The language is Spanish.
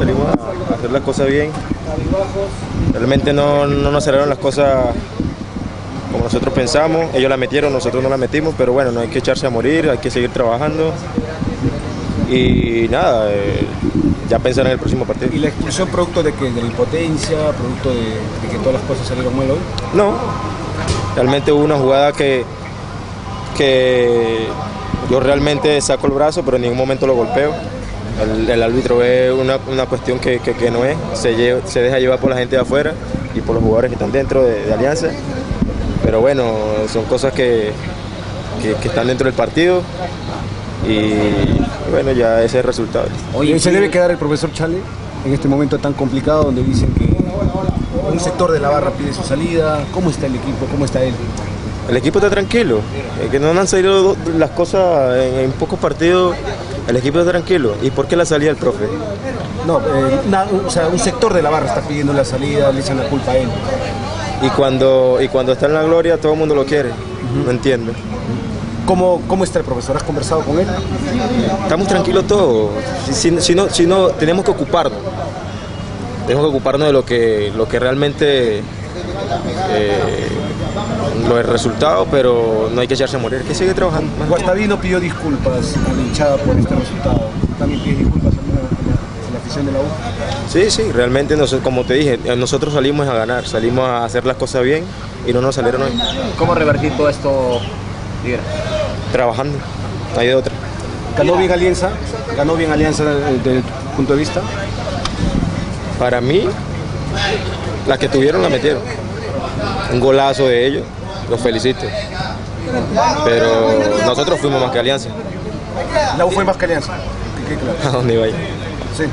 salimos a hacer las cosas bien. Realmente no, no nos salieron las cosas como nosotros pensamos, ellos la metieron, nosotros no la metimos, pero bueno, no hay que echarse a morir, hay que seguir trabajando. Y nada, eh, ya pensar en el próximo partido. ¿Y la expulsión producto de que de la impotencia, producto de, de que todas las cosas salieron mal hoy? No, realmente hubo una jugada que, que yo realmente saco el brazo, pero en ningún momento lo golpeo. El, el árbitro ve una, una cuestión que, que- que no es, se, lle- se deja llevar por la gente de afuera y por los jugadores que están dentro de, de Alianza. Pero bueno, son cosas que, que- que están dentro del partido y bueno, ya ese es el resultado. Oye, ¿se debe quedar el profesor Chale en este momento tan complicado donde dicen que un sector de la barra pide su salida? ¿Cómo está el equipo? ¿Cómo está él? El equipo está tranquilo, que no han salido do- las cosas en, en pocos partidos, el equipo está tranquilo. ¿Y por qué la salida del profe? No, eh, o sea, un sector de la barra está pidiendo la salida, le echan la culpa a él. Y cuando, y cuando está en la gloria todo el mundo lo quiere, no entiendo. ¿Cómo, ¿Cómo está el profesor? ¿Has conversado con él? Estamos tranquilos todos, si, si- si no, si no, tenemos que ocuparnos, tenemos que ocuparnos de lo que, lo que realmente eh, lo es resultado, pero no hay que echarse a morir, que seguir trabajando. Guastavino pidió disculpas a la hinchada por este resultado. También pide disculpas a la, afición de la U. Sí, sí, realmente, nosotros, como te dije, eh, nosotros salimos a ganar, salimos a hacer las cosas bien y no nos salieron hoy. ¿Cómo revertir todo esto? Trabajando, no hay de otra. ¿Ganó bien Alianza? ¿Ganó bien Alianza eh, desde tu punto de vista? Para mí, las que tuvieron la metieron. Un golazo de ellos, los felicito. Pero nosotros fuimos más que Alianza. La U fue más que Alianza. ¿A dónde iba? Sí.